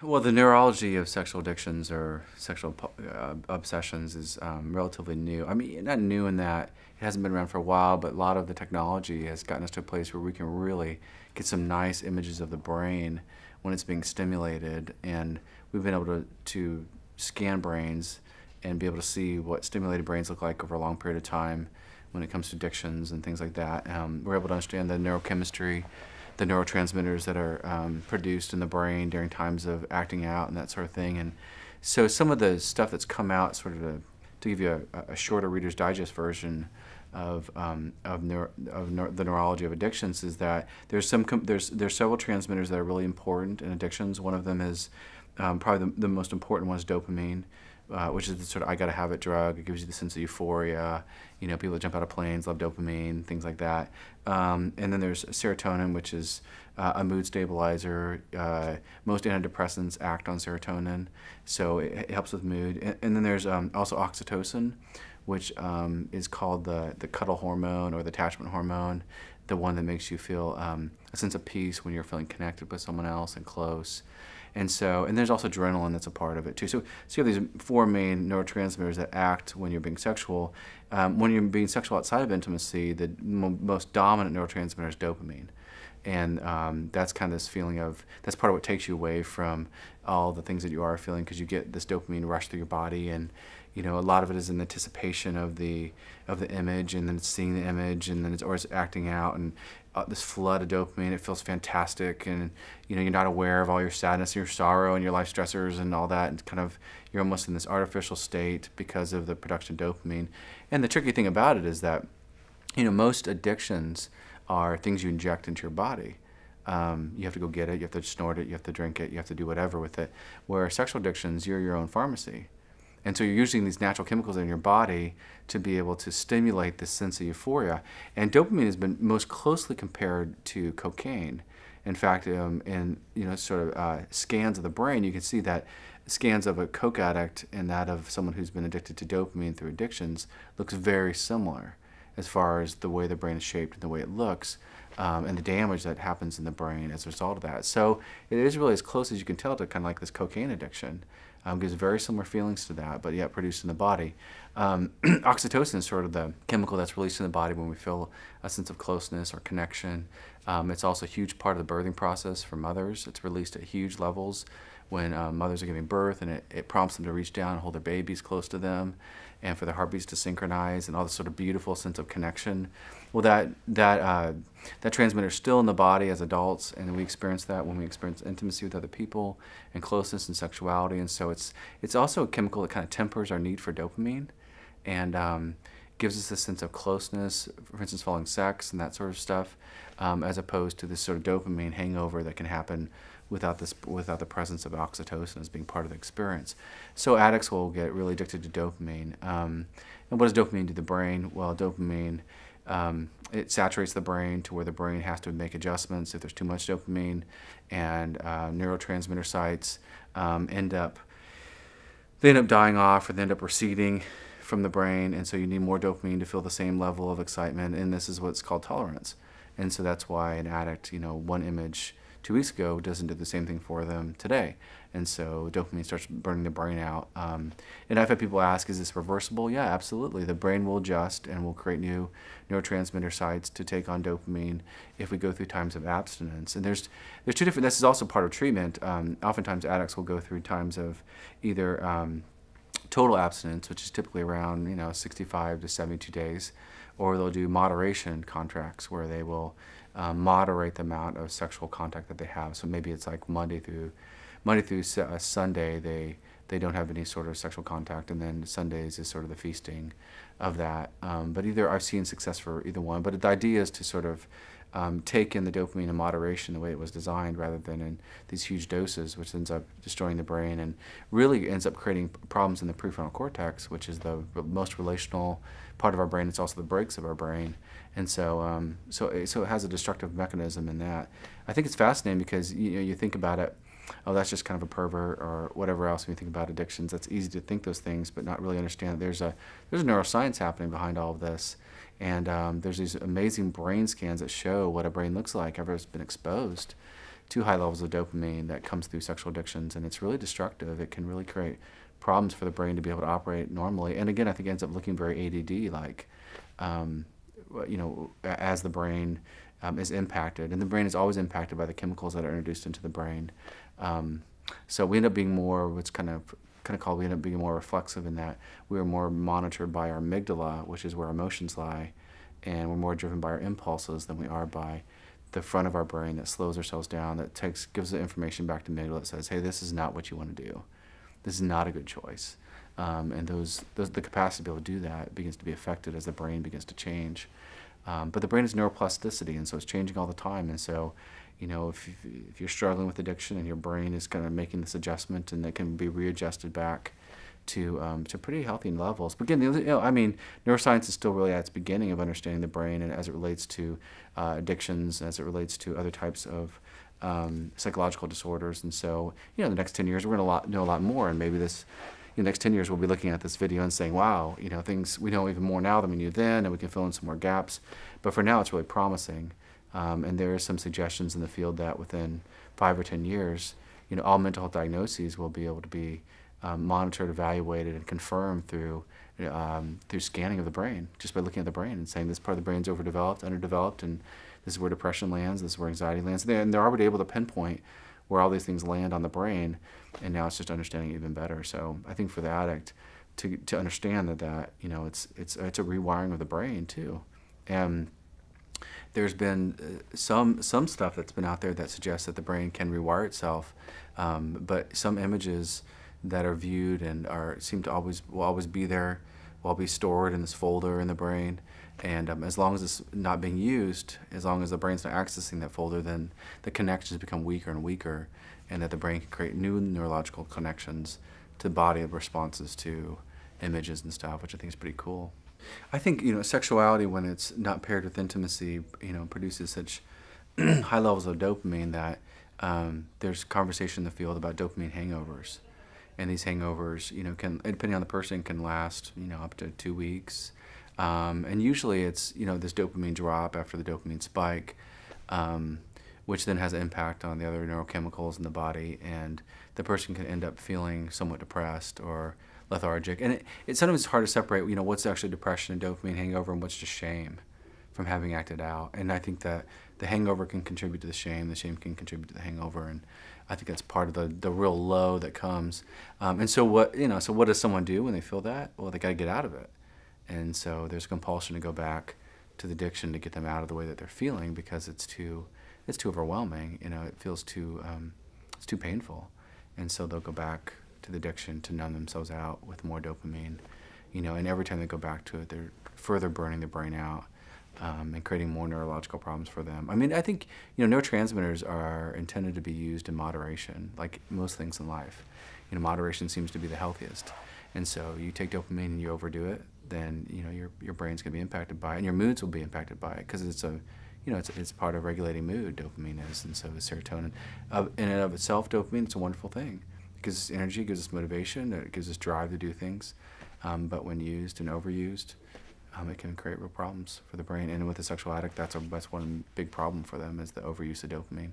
Well, the neurology of sexual addictions or sexual uh, obsessions is um, relatively new. I mean, not new in that it hasn't been around for a while, but a lot of the technology has gotten us to a place where we can really get some nice images of the brain when it's being stimulated. And we've been able to, to scan brains and be able to see what stimulated brains look like over a long period of time when it comes to addictions and things like that. Um, we're able to understand the neurochemistry the neurotransmitters that are um, produced in the brain during times of acting out and that sort of thing. And so some of the stuff that's come out, sort of to, give you a, a, shorter Reader's Digest version of um, of, neuro, of neuro, the neurology of addictions, is that there's some there's there's several transmitters that are really important in addictions. One of them is um, probably the, the most important one is dopamine uh, which is the sort of I gotta have it drug. It gives you the sense of euphoria. You know, people that jump out of planes love dopamine, things like that. Um, and then there's serotonin, which is uh, a mood stabilizer. Uh, most antidepressants act on serotonin, so it, it helps with mood. And, and then there's um, also oxytocin, which um, is called the, the cuddle hormone or the attachment hormone, the one that makes you feel um, a sense of peace when you're feeling connected with someone else and close. And so, and there's also adrenaline that's a part of it too. So, so you have these four main neurotransmitters that act when you're being sexual. Um, when you're being sexual outside of intimacy, the most dominant neurotransmitter is dopamine. And um, that's kind of this feeling of, that's part of what takes you away from all the things that you are feeling because you get this dopamine rush through your body and, you know, a lot of it is in anticipation of the of the image, and then it's seeing the image, and then it's always acting out, and uh, this flood of dopamine. It feels fantastic, and you know you're not aware of all your sadness, and your sorrow, and your life stressors, and all that. And kind of you're almost in this artificial state because of the production of dopamine. And the tricky thing about it is that, you know, most addictions are things you inject into your body. Um, you have to go get it, you have to snort it, you have to drink it, you have to do whatever with it. Where sexual addictions, you're your own pharmacy. And so you're using these natural chemicals in your body to be able to stimulate this sense of euphoria. And dopamine has been most closely compared to cocaine. In fact, um, in you know sort of uh, scans of the brain, you can see that scans of a coke addict and that of someone who's been addicted to dopamine through addictions looks very similar as far as the way the brain is shaped and the way it looks. Um, and the damage that happens in the brain as a result of that. So it is really as close as you can tell to kind of like this cocaine addiction um, gives very similar feelings to that, but yet produced in the body. Um, oxytocin is sort of the chemical that's released in the body when we feel a sense of closeness or connection. Um, it's also a huge part of the birthing process for mothers. It's released at huge levels when uh, mothers are giving birth, and it, it prompts them to reach down and hold their babies close to them, and for their heartbeats to synchronize, and all this sort of beautiful sense of connection. Well, that that uh, that transmitter is still in the body as adults, and we experience that when we experience intimacy with other people and closeness and sexuality. And so it's it's also a chemical that kind of tempers our need for dopamine, and um, gives us a sense of closeness. For instance, following sex and that sort of stuff, um, as opposed to this sort of dopamine hangover that can happen without this without the presence of oxytocin as being part of the experience. So addicts will get really addicted to dopamine. Um, and what does dopamine do to the brain? Well, dopamine um, it saturates the brain to where the brain has to make adjustments if there's too much dopamine, and uh, neurotransmitter sites um, end up they end up dying off or they end up receding from the brain, and so you need more dopamine to feel the same level of excitement, and this is what's called tolerance. And so that's why an addict, you know, one image two weeks ago doesn't do the same thing for them today. And so dopamine starts burning the brain out. Um, and I've had people ask, is this reversible? Yeah, absolutely. The brain will adjust and will create new neurotransmitter sites to take on dopamine if we go through times of abstinence. And there's there's two different. This is also part of treatment. Um, oftentimes, addicts will go through times of either um, total abstinence, which is typically around you know 65 to 72 days, or they'll do moderation contracts where they will um, moderate the amount of sexual contact that they have. So maybe it's like Monday through Monday through uh, Sunday they they don't have any sort of sexual contact, and then Sundays is sort of the feasting of that. Um, but either I've seen success for either one. But the idea is to sort of um, take in the dopamine in moderation the way it was designed rather than in these huge doses, which ends up destroying the brain and really ends up creating problems in the prefrontal cortex, which is the most relational part of our brain. It's also the brakes of our brain. And so, um, so, so it has a destructive mechanism in that. I think it's fascinating because you know you think about it. Oh, that's just kind of a pervert or whatever else. When you think about addictions, that's easy to think those things, but not really understand that there's a there's a neuroscience happening behind all of this. And um, there's these amazing brain scans that show what a brain looks like after it's been exposed to high levels of dopamine that comes through sexual addictions, and it's really destructive. It can really create problems for the brain to be able to operate normally. And again, I think it ends up looking very ADD like, um, you know, as the brain um, is impacted. And the brain is always impacted by the chemicals that are introduced into the brain. Um, so we end up being more what's kind of kind of called we end up being more reflexive in that we are more monitored by our amygdala, which is where emotions lie, and we're more driven by our impulses than we are by the front of our brain that slows ourselves down, that takes gives the information back to amygdala that says, hey, this is not what you want to do this is not a good choice. Um, and those, those, the capacity to be able to do that begins to be affected as the brain begins to change. Um, but the brain is neuroplasticity, and so it's changing all the time. And so, you know, if, if you're struggling with addiction and your brain is kind of making this adjustment and it can be readjusted back to um, to pretty healthy levels. But again, you know, I mean, neuroscience is still really at its beginning of understanding the brain and as it relates to uh, addictions, as it relates to other types of um, psychological disorders. And so, you know, the next 10 years, we're going to know a lot more. And maybe this, the next 10 years, we'll be looking at this video and saying, wow, you know, things, we know even more now than we knew then, and we can fill in some more gaps. But for now, it's really promising. Um, and there are some suggestions in the field that within five or 10 years, you know, all mental health diagnoses will be able to be um, monitored, evaluated, and confirmed through um, through scanning of the brain, just by looking at the brain and saying this part of the brain's overdeveloped, underdeveloped, and this is where depression lands. This is where anxiety lands. And they're already able to pinpoint where all these things land on the brain. And now it's just understanding even better. So I think for the addict to, to understand that, that you know, it's, it's, it's a rewiring of the brain too. And there's been uh, some, some stuff that's been out there that suggests that the brain can rewire itself. Um, but some images that are viewed and are seem to always will always be there, will be stored in this folder in the brain. And um, as long as it's not being used, as long as the brain's not accessing that folder, then the connections become weaker and weaker, and that the brain can create new neurological connections to body responses to images and stuff, which I think is pretty cool. I think you know sexuality when it's not paired with intimacy, you know, produces such high levels of dopamine that um, there's conversation in the field about dopamine hangovers, and these hangovers, you know, can depending on the person, can last you know up to two weeks um, and usually it's, you know, this dopamine drop after the dopamine spike, um, which then has an impact on the other neurochemicals in the body. And the person can end up feeling somewhat depressed or lethargic. And it, it sometimes it's hard to separate, you know, what's actually depression and dopamine hangover and what's just shame from having acted out. And I think that the hangover can contribute to the shame, the shame can contribute to the hangover. And I think that's part of the, the real low that comes. Um, and so what, you know, so what does someone do when they feel that? Well, they got to get out of it. And so there's a compulsion to go back to the addiction to get them out of the way that they're feeling because it's too it's too overwhelming. You know, it feels too um, it's too painful, and so they'll go back to the addiction to numb themselves out with more dopamine. You know, and every time they go back to it, they're further burning the brain out um, and creating more neurological problems for them. I mean, I think you know neurotransmitters are intended to be used in moderation, like most things in life. You know, moderation seems to be the healthiest. And so you take dopamine and you overdo it, then you know your your brain's going to be impacted by it, and your moods will be impacted by it because it's a you know, it's, it's part of regulating mood, dopamine is, and so is serotonin. Uh, in and of itself, dopamine, it's a wonderful thing. Us energy, gives us motivation, it gives us drive to do things. Um, but when used and overused, um, it can create real problems for the brain. And with a sexual addict, that's, a, that's one big problem for them is the overuse of dopamine.